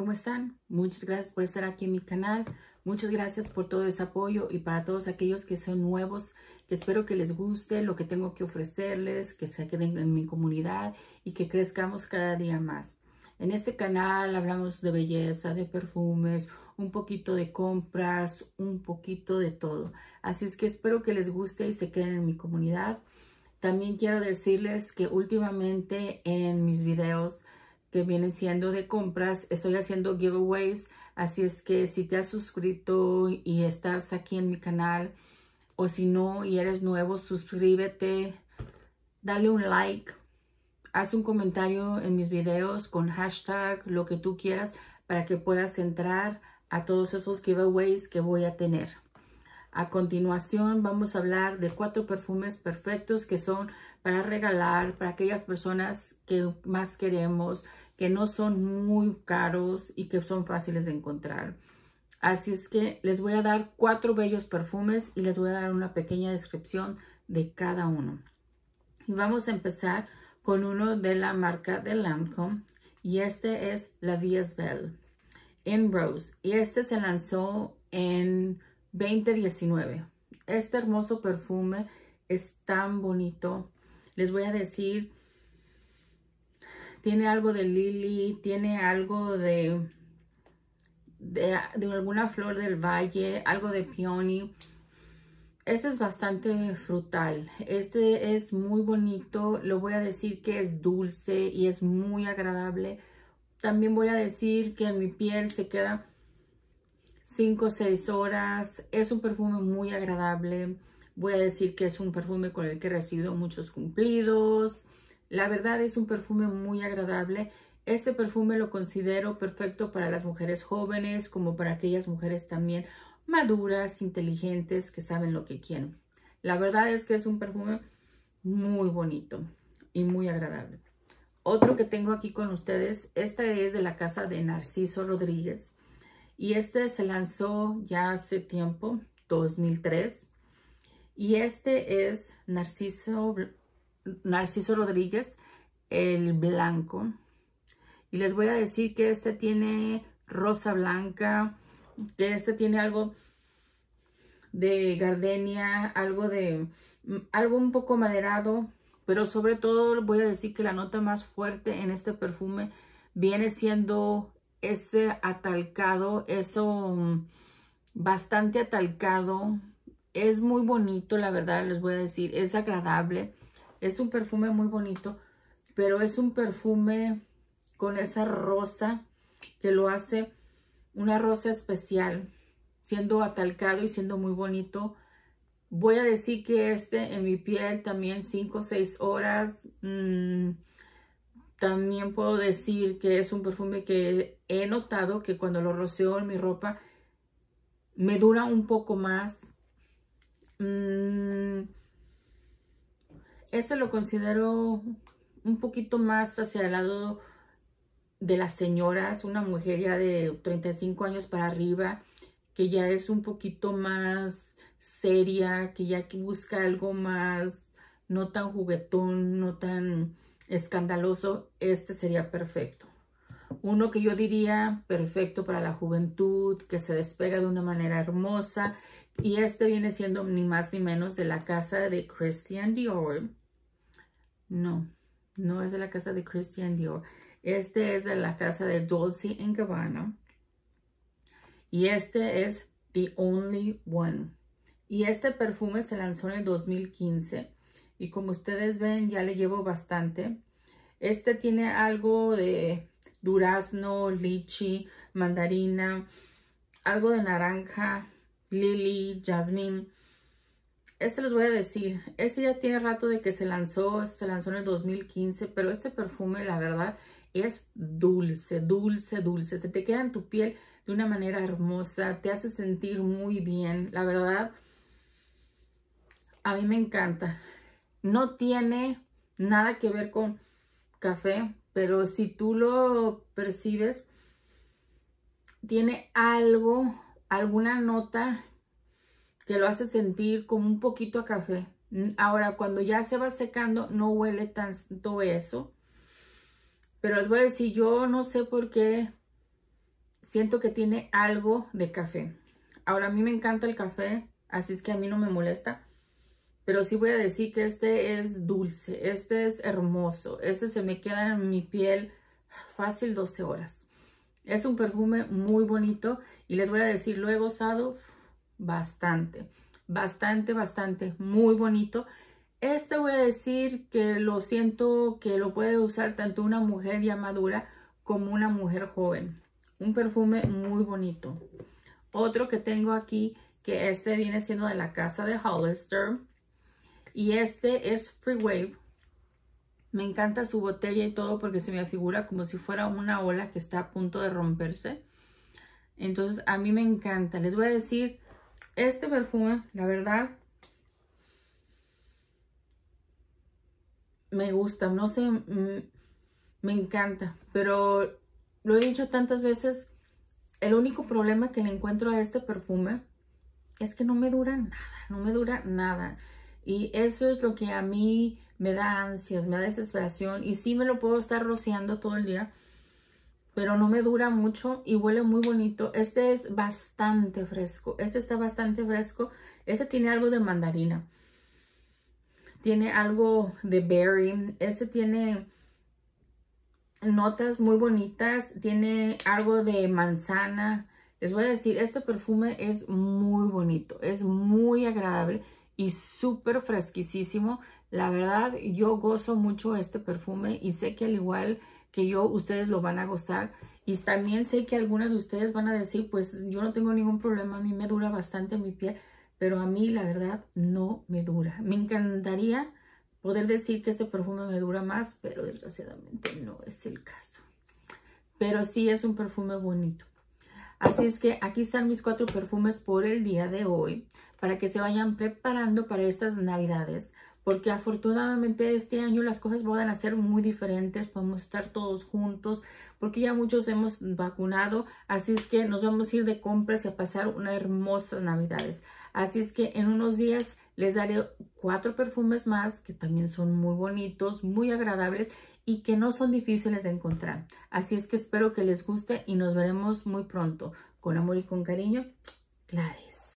¿cómo están? Muchas gracias por estar aquí en mi canal. Muchas gracias por todo ese apoyo y para todos aquellos que son nuevos, que espero que les guste lo que tengo que ofrecerles, que se queden en mi comunidad y que crezcamos cada día más. En este canal hablamos de belleza, de perfumes, un poquito de compras, un poquito de todo. Así es que espero que les guste y se queden en mi comunidad. También quiero decirles que últimamente en mis videos que vienen siendo de compras, estoy haciendo giveaways. Así es que si te has suscrito y estás aquí en mi canal o si no y eres nuevo, suscríbete, dale un like, haz un comentario en mis videos con hashtag, lo que tú quieras para que puedas entrar a todos esos giveaways que voy a tener. A continuación vamos a hablar de cuatro perfumes perfectos que son para regalar para aquellas personas que más queremos, que no son muy caros y que son fáciles de encontrar. Así es que les voy a dar cuatro bellos perfumes y les voy a dar una pequeña descripción de cada uno. Y vamos a empezar con uno de la marca de Lancome y este es la Diaz Belle in Rose y este se lanzó en 2019. Este hermoso perfume es tan bonito. Les voy a decir, tiene algo de lily, tiene algo de, de, alguna flor del valle, algo de peony. Este es bastante frutal. Este es muy bonito. Lo voy a decir que es dulce y es muy agradable. También voy a decir que en mi piel se queda 5 o 6 horas. Es un perfume muy agradable. Voy a decir que es un perfume con el que he recibido muchos cumplidos. La verdad es un perfume muy agradable. Este perfume lo considero perfecto para las mujeres jóvenes como para aquellas mujeres también maduras, inteligentes, que saben lo que quieren. La verdad es que es un perfume muy bonito y muy agradable. Otro que tengo aquí con ustedes, este es de la casa de Narciso Rodríguez. Y este se lanzó ya hace tiempo, 2003. Y este es Narciso, Narciso Rodríguez, el blanco. Y les voy a decir que este tiene rosa blanca, que este tiene algo de gardenia, algo de, algo un poco maderado, pero sobre todo voy a decir que la nota más fuerte en este perfume viene siendo ese atalcado, eso mm, bastante atalcado. Es muy bonito, la verdad, les voy a decir. Es agradable. Es un perfume muy bonito, pero es un perfume con esa rosa que lo hace una rosa especial, siendo atalcado y siendo muy bonito. Voy a decir que este en mi piel también 5 o 6 horas. Mm, también puedo decir que es un perfume que he notado que cuando lo roceo en mi ropa me dura un poco más. Mm, este lo considero un poquito más hacia el lado de las señoras, una mujer ya de 35 años para arriba, que ya es un poquito más seria, que ya busca algo más, no tan juguetón, no tan escandaloso, este sería perfecto. Uno que yo diría perfecto para la juventud, que se despega de una manera hermosa. Y este viene siendo ni más ni menos de la casa de Christian Dior. No, no es de la casa de Christian Dior. Este es de la casa de Dolce Gabbana. Y este es The Only One. Y este perfume se lanzó en el 2015 y como ustedes ven ya le llevo bastante. Este tiene algo de durazno, lichi, mandarina, algo de naranja, lily, jasmine. Este les voy a decir, este ya tiene rato de que se lanzó, se lanzó en el 2015, pero este perfume la verdad es dulce, dulce, dulce. Te, te queda en tu piel de una manera hermosa, te hace sentir muy bien. La verdad, a mí me encanta. No tiene nada que ver con café, pero si tú lo percibes, tiene algo, alguna nota que lo hace sentir como un poquito a café. Ahora, cuando ya se va secando, no huele tanto eso. Pero les voy a decir, yo no sé por qué siento que tiene algo de café. Ahora, a mí me encanta el café, así es que a mí no me molesta. Pero sí voy a decir que este es dulce, este es hermoso, este se me queda en mi piel fácil 12 horas. Es un perfume muy bonito y les voy a decir, lo he gozado bastante, bastante, bastante, muy bonito. Este voy a decir que lo siento que lo puede usar tanto una mujer ya madura como una mujer joven. Un perfume muy bonito. Otro que tengo aquí, que este viene siendo de la casa de Hollister. Y este es Free Wave. Me encanta su botella y todo porque se me figura como si fuera una ola que está a punto de romperse. Entonces a mí me encanta. Les voy a decir, este perfume, la verdad, me gusta, no sé, mm, me encanta, pero lo he dicho tantas veces, el único problema que le encuentro a este perfume es que no me dura nada, no me dura nada. Y eso es lo que a mí me da ansias, me da desesperación. Y sí me lo puedo estar rociando todo el día, pero no me dura mucho y huele muy bonito. Este es bastante fresco, este está bastante fresco. Este tiene algo de mandarina tiene algo de berry, este tiene notas muy bonitas, tiene algo de manzana. Les voy a decir, este perfume es muy bonito, es muy agradable y súper fresquísimo. La verdad, yo gozo mucho este perfume y sé que al igual que yo, ustedes lo van a gozar. Y también sé que algunas de ustedes van a decir, pues yo no tengo ningún problema, a mí me dura bastante mi piel pero a mí la verdad no me dura. Me encantaría poder decir que este perfume me dura más, pero desgraciadamente no es el caso. Pero sí es un perfume bonito. Así es que aquí están mis cuatro perfumes por el día de hoy, para que se vayan preparando para estas navidades, porque afortunadamente este año las cosas van a ser muy diferentes, podemos estar todos juntos, porque ya muchos hemos vacunado, así es que nos vamos a ir de compras y a pasar una hermosa navidades. Así es que en unos días les daré cuatro perfumes más que también son muy bonitos, muy agradables y que no son difíciles de encontrar. Así es que espero que les guste y nos veremos muy pronto. Con amor y con cariño, Gladys.